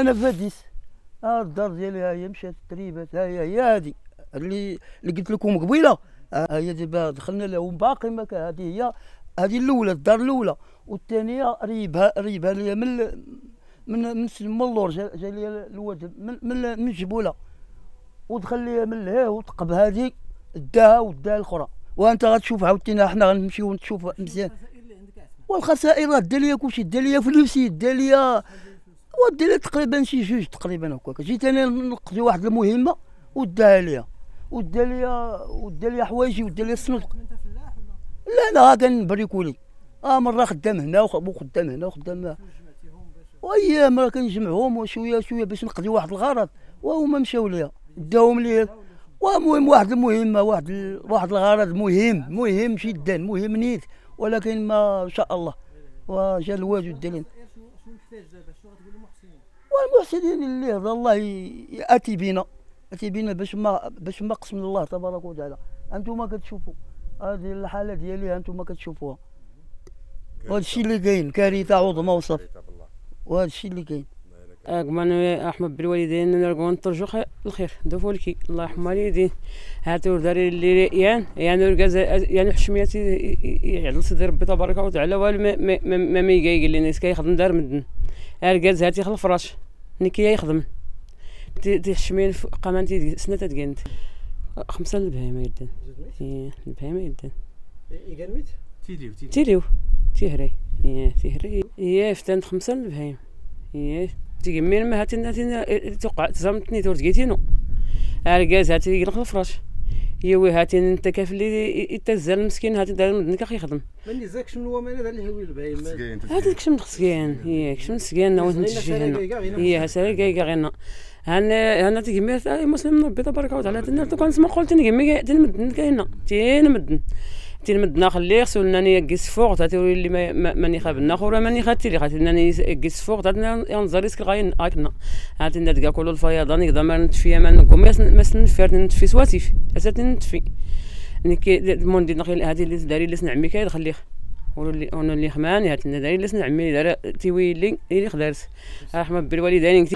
أنا فاديس ها الدار ديالي ها هي مشات تريبات ها هي هي هادي. اللي اللي قلت لكم قبيلة. ها هي دابا دخلنا لهم باقي ما هذه هي هذه الأولى الدار الأولى. والثانية ريبها ريبها ليا من من من من اللور جا ليا الواد من من من جبولة. ودخل ليا من لهيه وثقب هذه داها وداها الاخرى وأنت غتشوف عاوتاني حنا غنمشيو نشوف مزيان. والخسائر دا ليا كلشي دا ليا فلوسي دا ليا ودي لي تقريبا شي جوج تقريبا هكاك. جيت أنا نقضي واحد المهمة وداها ليا. ودا ليا ودا ليا حوايجي ودا ليا الصندوق. لا أنا كنبريكولي آه مرة خدام هنا وخدام هنا وخدام هنا. وايام راه كنجمعهم وشوية شوية باش نقضي واحد الغرض. وهما مشاو ليا. داهم ليا. ومهم واحد المهمة واحد ال- واحد الغرض مهم مهم جدا مهم نيت. ولكن ما شاء الله. وجا الواجب ديالنا والمحسنين اللي الله يأتي بنا اتي بنا باش ما باش ما قسم الله تبارك وتعالى. أنتم كتشوفوا هذه الحالة ديالي أنتم كتشوفوها. وهذا الشيء اللي كاين كارثة عظمى وصف وهذا الشيء اللي كاين. أقمان أحمد بالوالدين نرجون ترجو خير الخير. لكي الله يرحم والدين هاتو داري اللي يعني يعني رجز يعني حشميتي يعدل سيدي ربي تبارك وتعالى والو ما ما ما ما ما يجي يقول لي ناس كيخدم دار مدن. رجز هاتي خل الفراش نكي يخدم. تي تي حشمين قامنتي دي سنة تتقنت خمسة البهيمة جدا إيه البهيمة جدا إيجانميت تيليو تيليو تيريو تيهري إيه تيهري إيه فتنت خمسة البهيمة إيه تيجمين ما هاتين هاتين توقع تزامتني تورتقيتينو ارجاز هاتي يقلق الفراش يوي هاتين انت كيف اللي يتزل المسكين هاتي دار مدنك أخي يخدم. ماني زاكش من ومانه ذا اللي هو البهيم تسقين هذا كشم نخسكين هي كشم نسكين نوت نتجي هنا. هي هسالي كاي غينا هنا هنا تيجمي مسلم ربي تبارك وتعالى تنر تكون سما قلت نجمي تين مدن كاينة مدن خليه خصولناني يقيس فوق تاتي اللي ما- ما- ماني خاب النخور ماني خاتي لي خاتي ناني يقيس فوق تاتي ينظر يسك غاين هاكنا هاتي ندقا كل الفيضان يقدر ما نتفي ما نقوم ما نفر نتفي سواتيف. اساتي نتفي. نكي الموندي نخيل هذه اللي داري اللي سنعمي كاي خليه ولي أنا اللي خماني هات داري اللي سنعمي دار تيوي اللي اللي خدارت رحمه بالوالدين